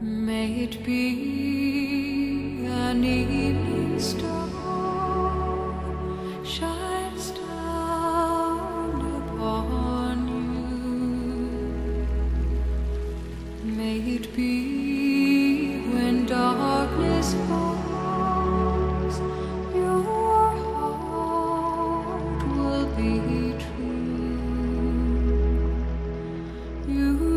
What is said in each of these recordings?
May it be an evening star shines down upon you. May it be when darkness falls, your heart will be true. You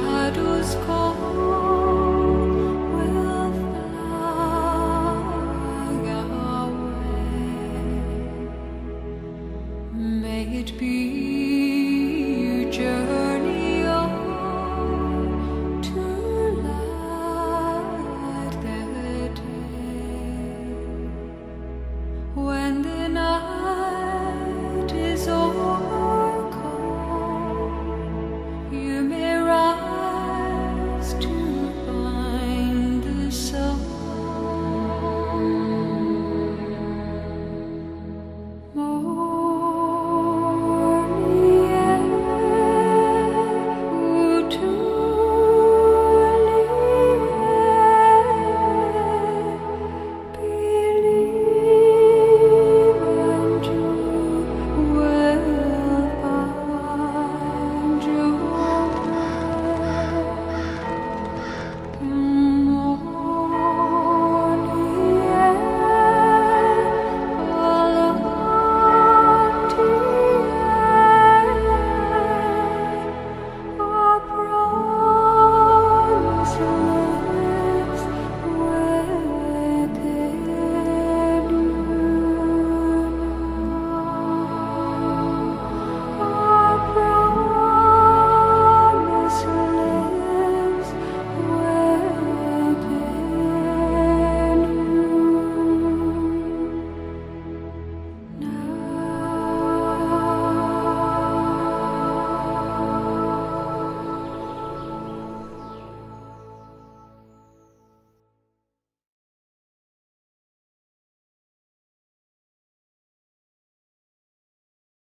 shadows call.